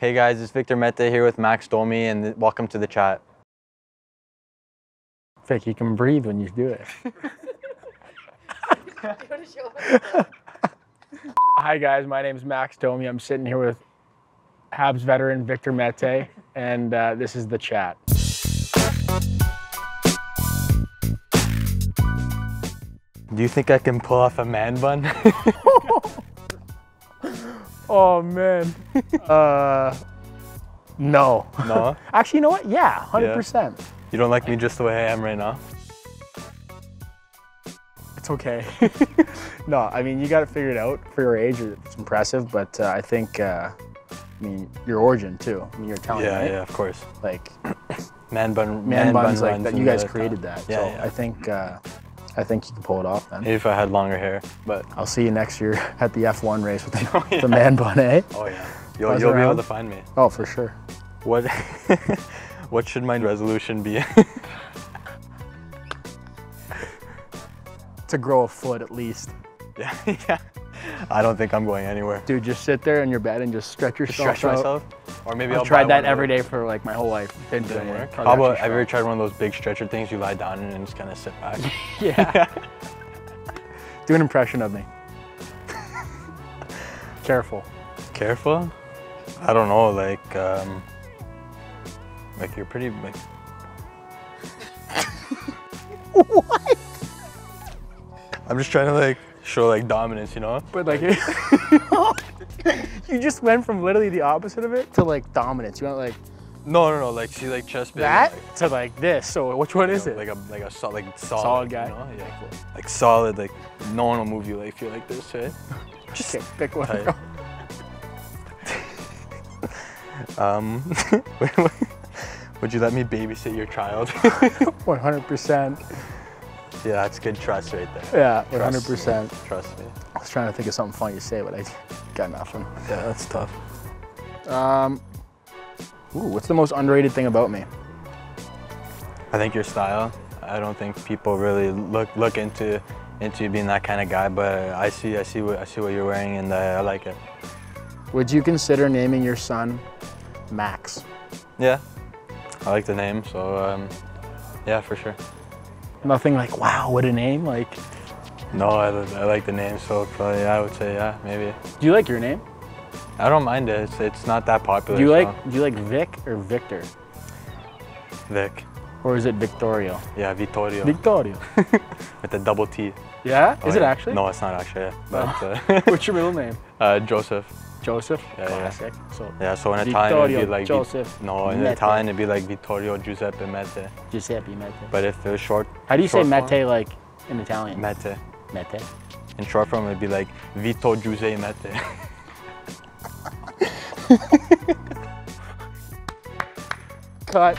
Hey guys, it's Victor Mete here with Max Domi, and welcome to the chat. Vic, you can breathe when you do it. Hi guys, my name is Max Domi. I'm sitting here with Habs veteran Victor Mete, and uh, this is the chat. Do you think I can pull off a man bun? Oh man. uh, no. no? Actually, you know what? Yeah, hundred percent. You don't like me just the way I am right now? It's okay. no, I mean you got to figure it out for your age. It's impressive, but uh, I think, uh, I mean, your origin too. I mean, your talent. Yeah, right? yeah, of course. Like Man bun, man, buns, like runs that. You guys created town. that. Yeah, so yeah. I think, uh, I think you can pull it off. Maybe if I had longer hair, but I'll see you next year at the F1 race with the, Oh, yeah. the man bun, eh? oh yeah, you'll, you'll be able to find me. Oh, for sure. What what should my resolution be? To grow a foot at least. yeah, yeah. I don't think I'm going anywhere. Dude, just sit there in your bed and just stretch yourself Stretch out. myself, or maybe I've I'll tried that one of every those. day for like my whole life. Didn't, do Didn't anything. work. How about, have you ever tried one of those big stretcher things? You lie down in and just kind of sit back. Yeah. Do an impression of me. Careful. Careful. I don't know, like um, like you're pretty like. what? I'm just trying to like show like dominance, you know? But like, you just went from literally the opposite of it to like dominance. You went like No, no, no. Like she like chest big. that like, to like this. So which one is know, it? Like a like a solid, like solid, Solid guy? You know? Yeah. Like solid. Like no one will move you like if you're like this, right? Just okay, pick one. Um, would you let me babysit your child? 100%. yeah, that's good trust right there. Yeah, Trust me. 100%. Trust me. I was trying to think of something funny to say, but I got nothing. Yeah, that's tough. Um, ooh, what's the most underrated thing about me? I think your style. I don't think people really look look into into being that kind of guy, but I see I see what I see what you're wearing and I, I like it. Would you consider naming your son Max? Yeah, I like the name, so um, yeah, for sure. Nothing like, wow, what a name. Like, No, I, I like the name, so probably I would say yeah, maybe. do you like your name? I don't mind it. It's, it's not that popular. Do you so- like do you like Vic or Victor? Vic? Or is it Victorio? Yeah, Vittorio Victorio. with the double T. Yeah? Oh, is it actually? No, it's not actually. yeah, But uh, What's your middle name? uh, Joseph. Joseph? Yeah, yeah. Classic. So Yeah, so in Italian it'd be like Vi- Joseph no, in. Italian it'd be like Vittorio Giuseppe Mette. Giuseppe Mete. But if it was short, How do you say form, Mete like in Italian? Mette. Mete. In short form, it'd be like Vito Giuseppe Mette. Cut.